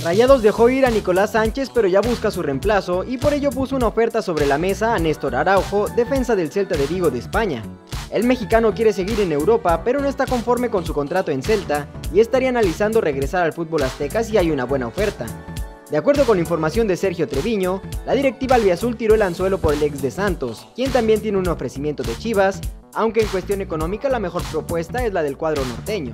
Rayados dejó ir a Nicolás Sánchez pero ya busca su reemplazo y por ello puso una oferta sobre la mesa a Néstor Araujo, defensa del Celta de Vigo de España. El mexicano quiere seguir en Europa pero no está conforme con su contrato en Celta y estaría analizando regresar al fútbol azteca si hay una buena oferta. De acuerdo con información de Sergio Treviño, la directiva albiazul tiró el anzuelo por el ex de Santos, quien también tiene un ofrecimiento de Chivas, aunque en cuestión económica la mejor propuesta es la del cuadro norteño.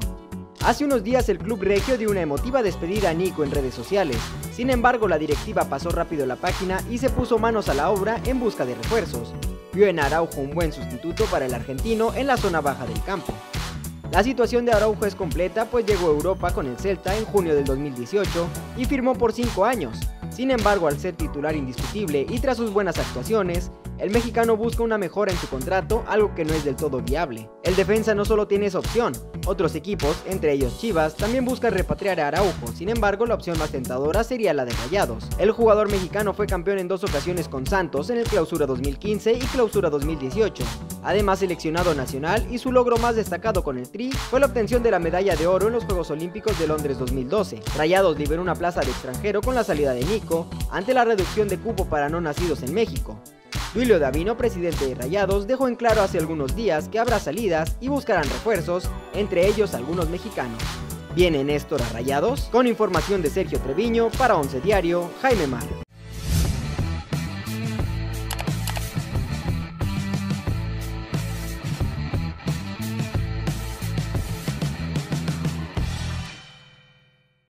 Hace unos días el club regio dio una emotiva despedida a Nico en redes sociales. Sin embargo, la directiva pasó rápido la página y se puso manos a la obra en busca de refuerzos. Vio en Araujo un buen sustituto para el argentino en la zona baja del campo. La situación de Araujo es completa pues llegó a Europa con el Celta en junio del 2018 y firmó por 5 años. Sin embargo, al ser titular indiscutible y tras sus buenas actuaciones, el mexicano busca una mejora en su contrato, algo que no es del todo viable. El defensa no solo tiene esa opción, otros equipos, entre ellos Chivas, también buscan repatriar a Araujo, sin embargo la opción más tentadora sería la de Rayados. El jugador mexicano fue campeón en dos ocasiones con Santos en el Clausura 2015 y Clausura 2018, además seleccionado nacional y su logro más destacado con el Tri fue la obtención de la medalla de oro en los Juegos Olímpicos de Londres 2012. Rayados liberó una plaza de extranjero con la salida de Ante la reducción de cupo para no nacidos en México. Duilio Davino, presidente de Rayados, dejó en claro hace algunos días que habrá salidas y buscarán refuerzos, entre ellos algunos mexicanos. Viene Néstor a Rayados, con información de Sergio Treviño para Once Diario, Jaime Mar.